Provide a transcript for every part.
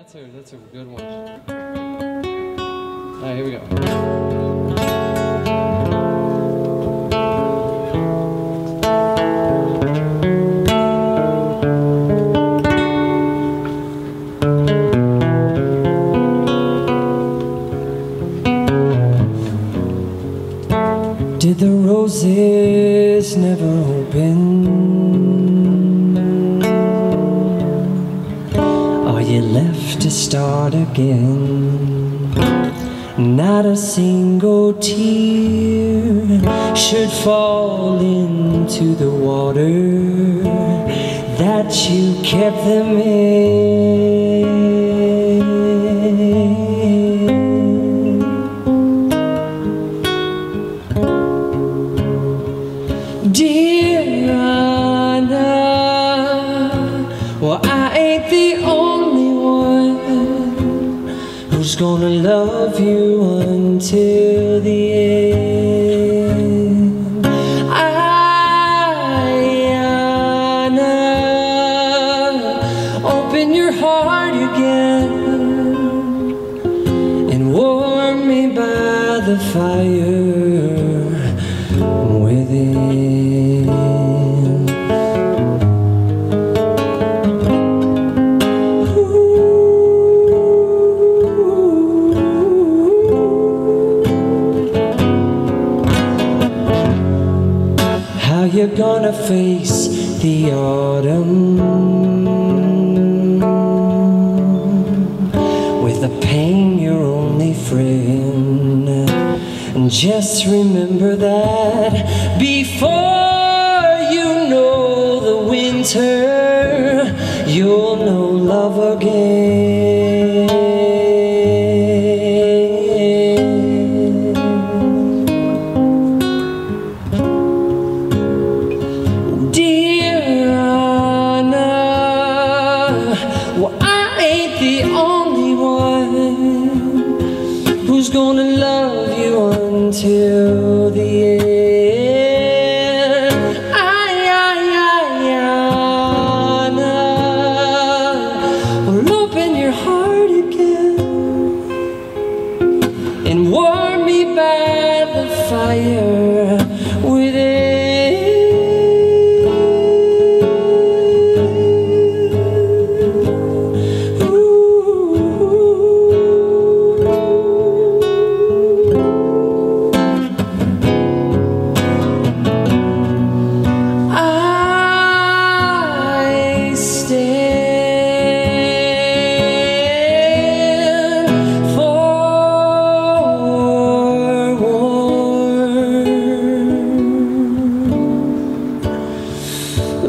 that's a that's a good one. All right, here we go. Did the roses never open? You left to start again? Not a single tear should fall into the water that you kept them in. The fire within. How you gonna face the autumn just remember that before you know the winter, you'll know love again. Fire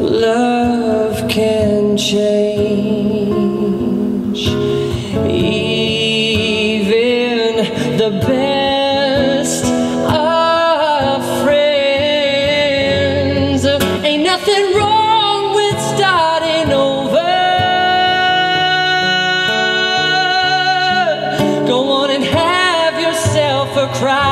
Love can change even the best of friends. Ain't nothing wrong with starting over. Go on and have yourself a cry.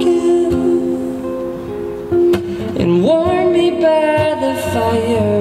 fire.